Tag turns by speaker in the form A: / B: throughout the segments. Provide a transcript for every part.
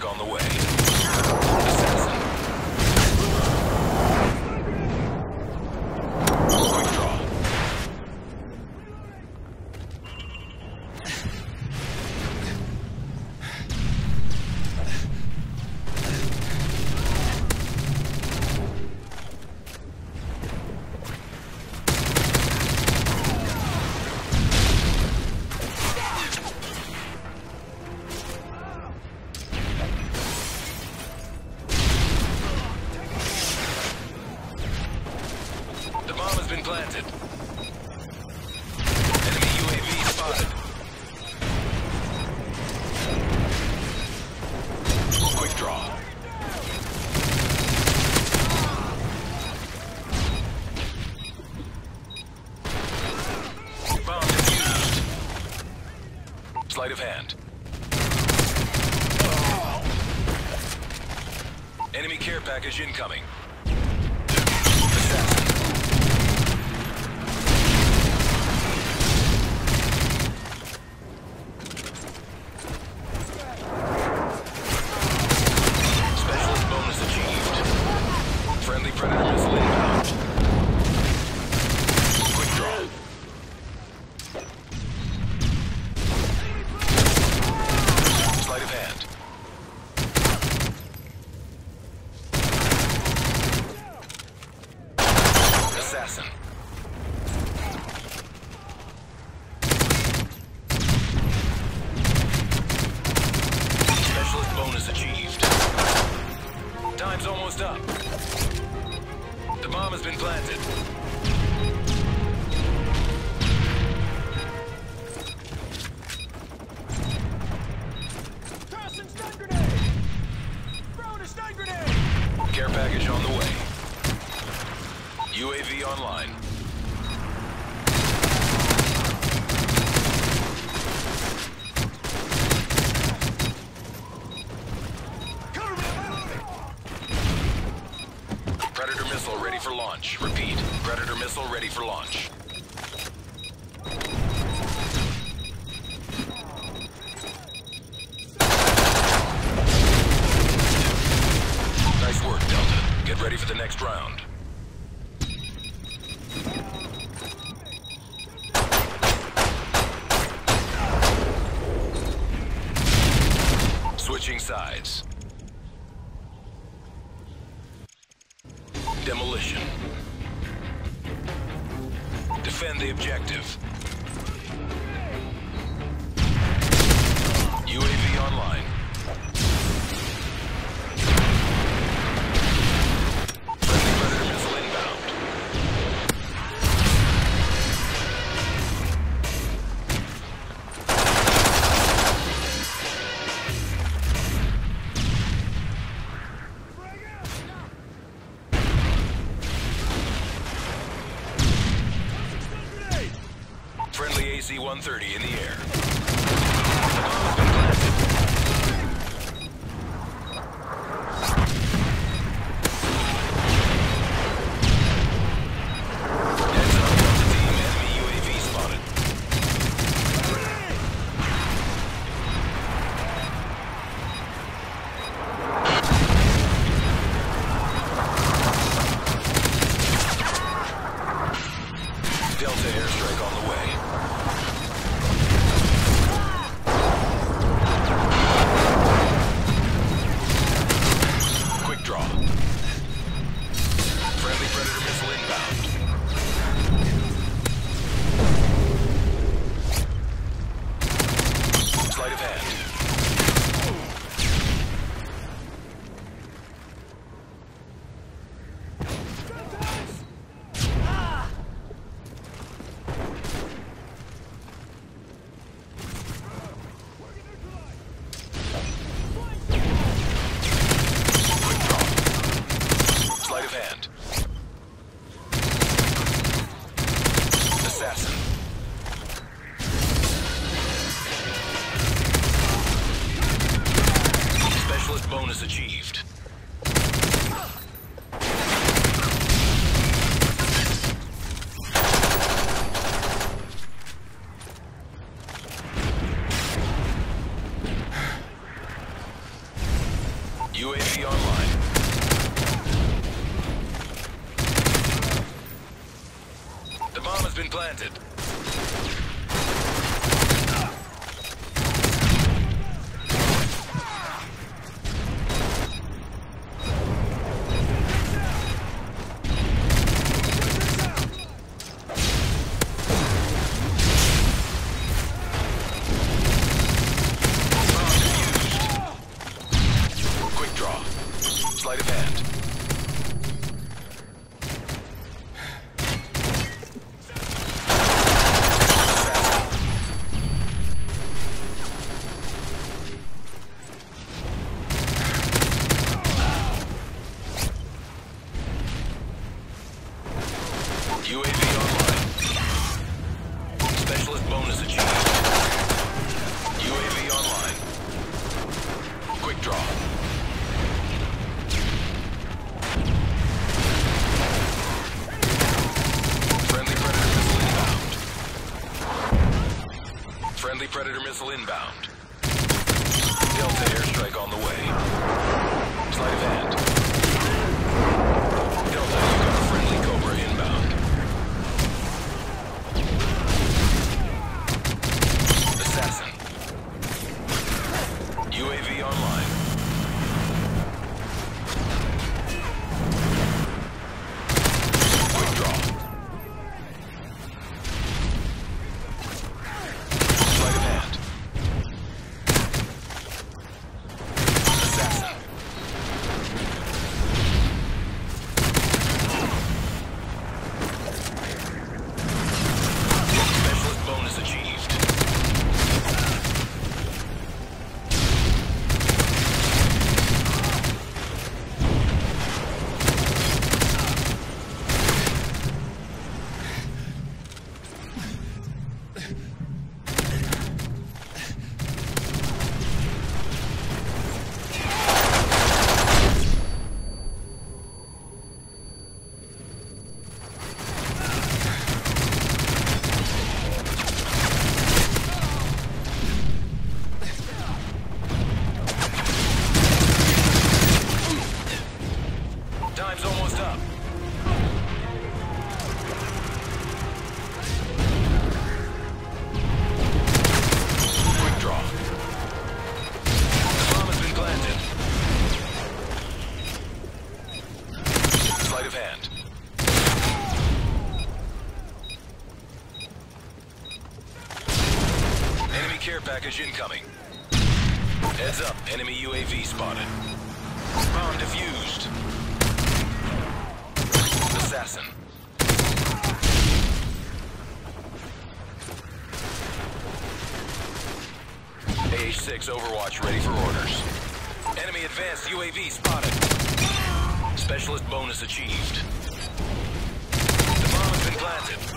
A: on the way. package incoming. Time's almost up. The bomb has been planted.
B: Tossing stun grenade! Throwing a stun grenade!
A: Care package on the way. UAV online. Launch. Repeat, Predator missile ready for launch. Nice work, Delta. Get ready for the next round. Demolition. Defend the objective. UAV online. AC-130 in the air. Delta airstrike on the way. Bonus achieved. UAV online. Quick draw. Friendly Predator missile inbound. Friendly Predator missile inbound. Delta airstrike on the way. Sleight of hand. Care incoming. Heads up, enemy UAV spotted. Bomb defused. Assassin. AH-6 Overwatch ready for orders. Enemy advanced UAV spotted. Specialist bonus achieved. The bomb has been planted.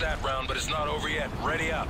A: That round, but it's not over yet. Ready up.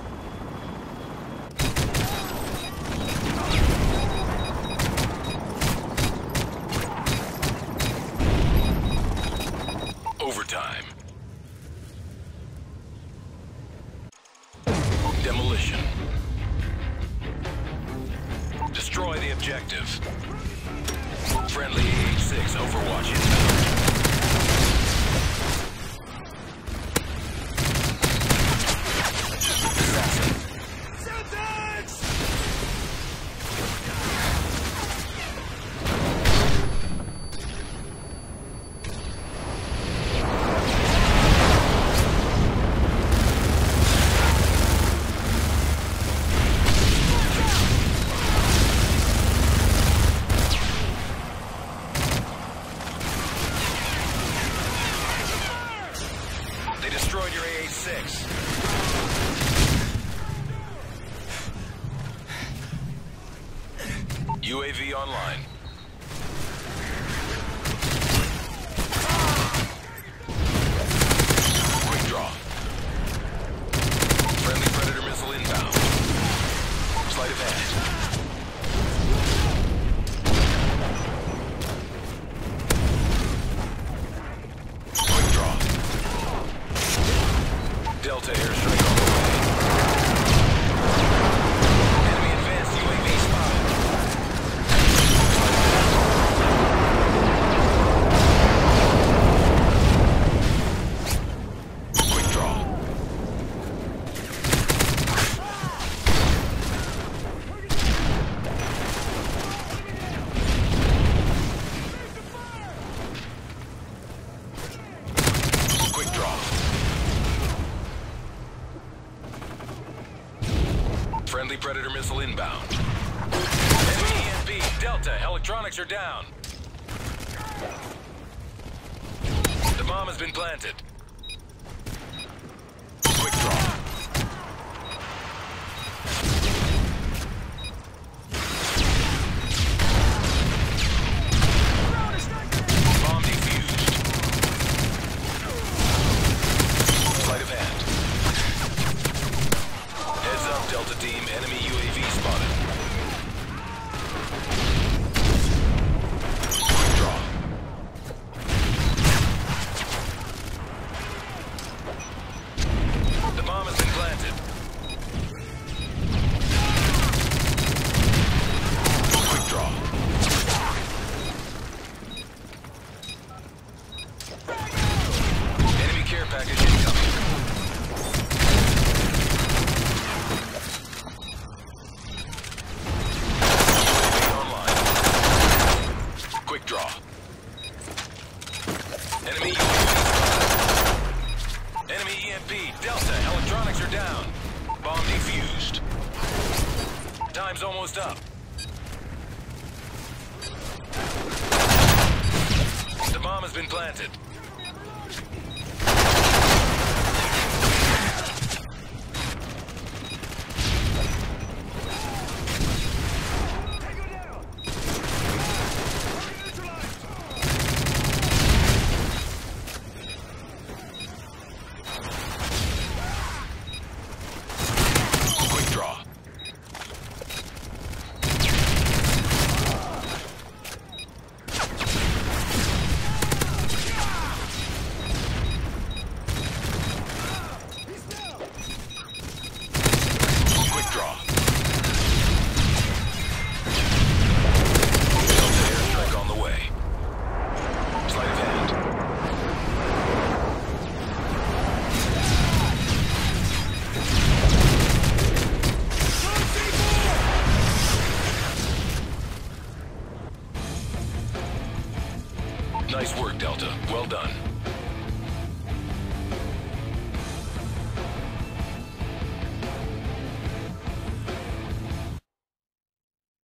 A: Destroyed your AH-6. UAV online. Delta airstrike on the way. Enemy advanced UAV spotted. Quick draw. Quick draw. Friendly Predator missile inbound. EMP, Delta, electronics are down. The bomb has been planted.